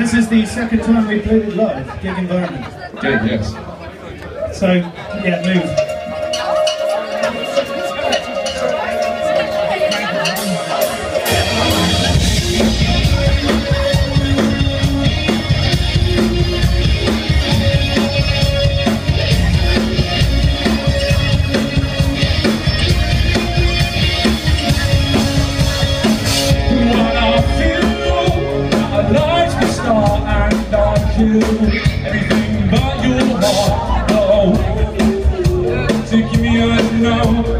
this is the second time we've played it live, gig environment. Good, yes. So, yeah, move. Everything but your heart. Oh, give me a no,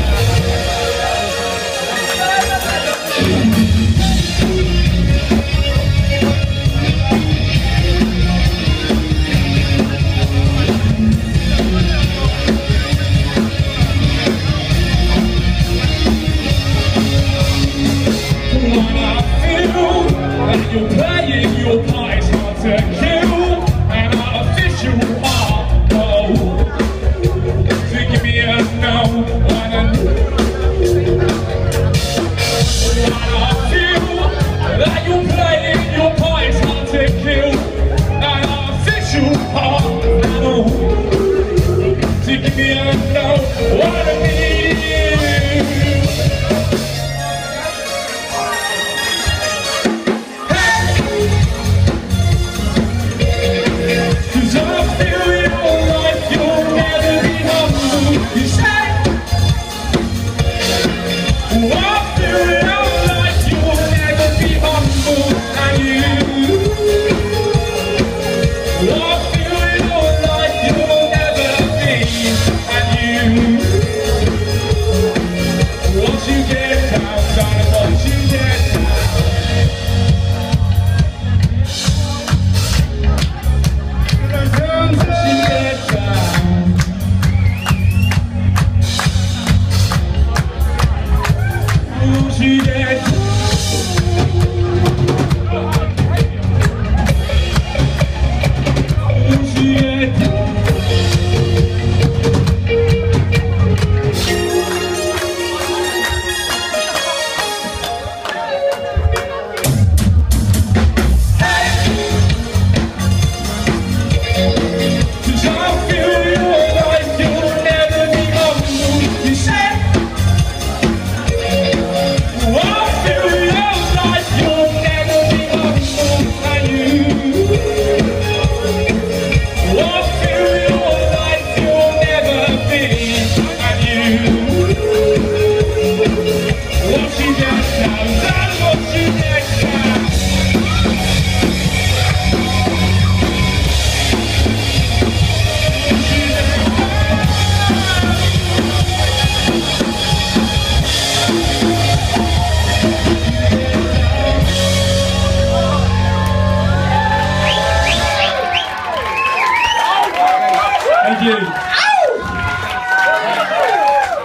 part, you.